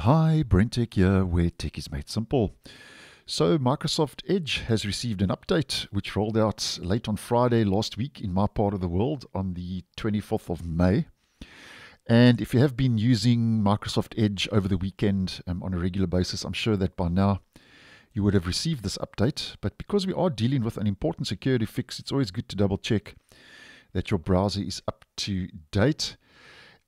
Hi, BrenTech here, where tech is made simple. So, Microsoft Edge has received an update which rolled out late on Friday last week in my part of the world on the 24th of May. And if you have been using Microsoft Edge over the weekend um, on a regular basis, I'm sure that by now you would have received this update. But because we are dealing with an important security fix, it's always good to double check that your browser is up to date.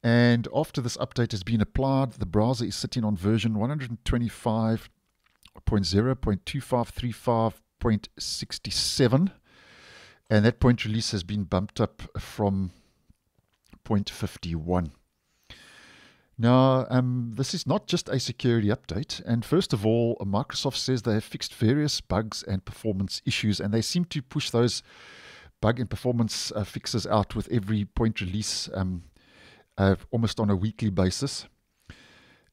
And after this update has been applied, the browser is sitting on version 125.0.2535.67. And that point release has been bumped up from 0.51. Now, um, this is not just a security update. And first of all, Microsoft says they have fixed various bugs and performance issues, and they seem to push those bug and performance uh, fixes out with every point release um, uh, almost on a weekly basis.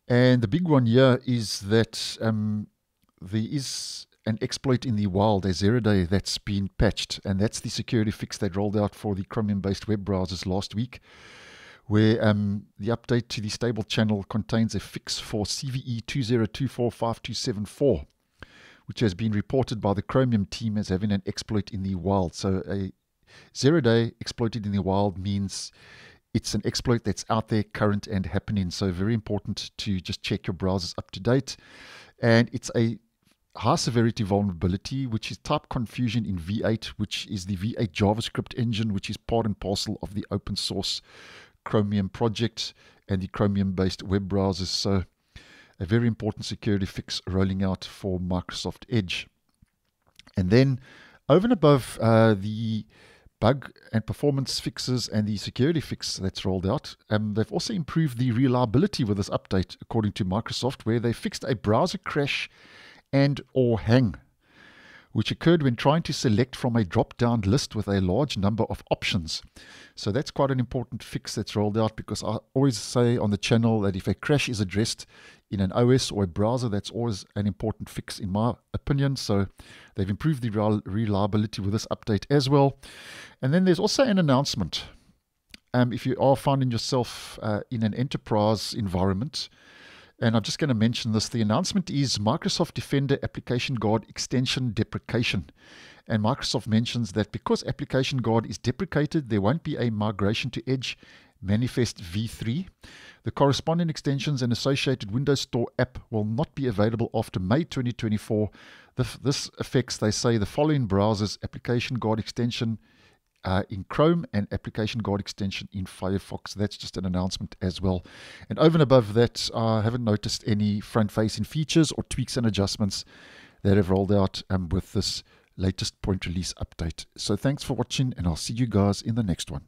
And the big one here is that um, there is an exploit in the wild, a zero day that's been patched, and that's the security fix that rolled out for the Chromium based web browsers last week, where um, the update to the stable channel contains a fix for CVE 20245274, which has been reported by the Chromium team as having an exploit in the wild. So, a zero day exploited in the wild means it's an exploit that's out there, current and happening. So, very important to just check your browsers up to date. And it's a high severity vulnerability, which is type confusion in V8, which is the V8 JavaScript engine, which is part and parcel of the open source Chromium project and the Chromium based web browsers. So, a very important security fix rolling out for Microsoft Edge. And then, over and above uh, the bug and performance fixes and the security fix that's rolled out. Um, they've also improved the reliability with this update, according to Microsoft, where they fixed a browser crash and or hang which occurred when trying to select from a drop down list with a large number of options. So that's quite an important fix that's rolled out because I always say on the channel that if a crash is addressed in an OS or a browser, that's always an important fix in my opinion. So they've improved the reliability with this update as well. And then there's also an announcement. Um, if you are finding yourself uh, in an enterprise environment, and I'm just going to mention this. The announcement is Microsoft Defender Application Guard extension deprecation. And Microsoft mentions that because Application Guard is deprecated, there won't be a migration to Edge Manifest v3. The corresponding extensions and associated Windows Store app will not be available after May 2024. This affects, they say, the following browsers Application Guard extension uh, in Chrome and Application Guard extension in Firefox. That's just an announcement as well. And over and above that, I haven't noticed any front facing features or tweaks and adjustments that have rolled out um, with this latest point release update. So thanks for watching, and I'll see you guys in the next one.